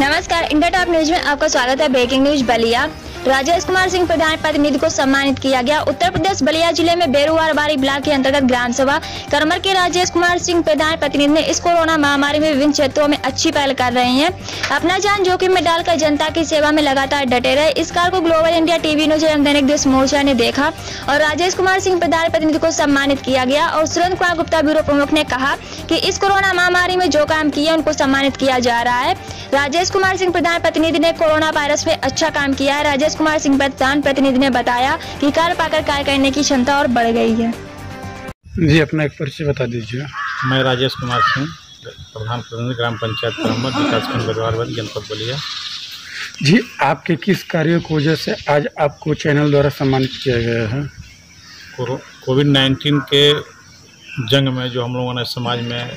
नमस्कार India top news में आपका स्वागत है। Breaking news Ballia. Rajesh Kumar Singh प्रधान प्रतिनिधि को सम्मानित किया गया। उत्तर प्रदेश बलिया ज़िले में बेरुआर बारी ब्लॉक के अंतर्गत ग्राम सभा। करमर के राजेश कुमार सिंह प्रधान प्रतिनिधि ने इस कोरोना महामारी में विभिन्न क्षेत्रों में अच्छी पहल कर रहे हैं। अपना जान जोखिम में डालकर जनता की सेवा में लगातार डटे रहे। इस कार को ग्लोबल इंडिया टीवी न्यूज़ एवं दैनिक देश मोर्चा ने देखा और राजेश कुमार सिंह प्रधान प्रतिनिधि को सम्मानित किया गया और सुरेंद्र कुमार गुप्ता ब्यूरो प्रमुख ने कहा कि इस कोरोना महामारी में जो काम किया उनको सम्मानित किया जा रहा है। राजेश कुमार सिंह प्रधान प्रतिनिधि ने कोरोना वायरस में अच्छा काम किया है। राजेश कुमार सिंह प्रधान प्रतिनिधि ने बताया कि कार्य पाकर कार्य करने की क्षमता और बढ़ गई है। जी अपना एक परिचय बता दीजिए। मैं राजेश कुमार सिंह प्रधान प्रतिनिधि ग्राम पंचायत प्रमुख विकासखंड बजवारगंज जनपद बलिया। जी आपके किस कार्यों की वजह से आज आपको चैनल द्वारा सम्मानित किया गया है? कोविड नाइन्टीन के जंग में जो हम लोगों ने समाज में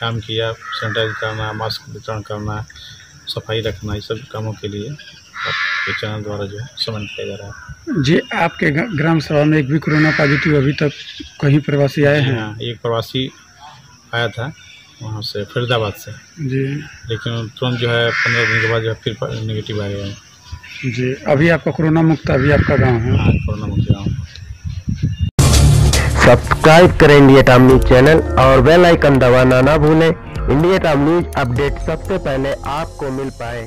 काम किया सैनिटाइज करना मास्क वितरण करना सफ़ाई रखना ये सब कामों के लिए आपके चैनल द्वारा जो है सम्मानित किया जा रहा है। जी आपके ग्राम सभा में एक भी कोरोना पॉजिटिव अभी तक कहीं प्रवासी आए हैं? हाँ, एक प्रवासी आया था वहाँ से फरीदाबाद से। जी। लेकिन तुरंत जो है पंद्रह दिन के बाद जो है फिर निगेटिव आ गया है। जी अभी आपका कोरोना मुक्त अभी आपका गाँव है? हाँ कोरोना मुक्त गाँव। सब्सक्राइब करें इंडिया टाइम न्यूज़ चैनल और बेल आइकन दबाना ना भूलें। इंडिया का न्यूज़ अपडेट सबसे पहले आपको मिल पाए।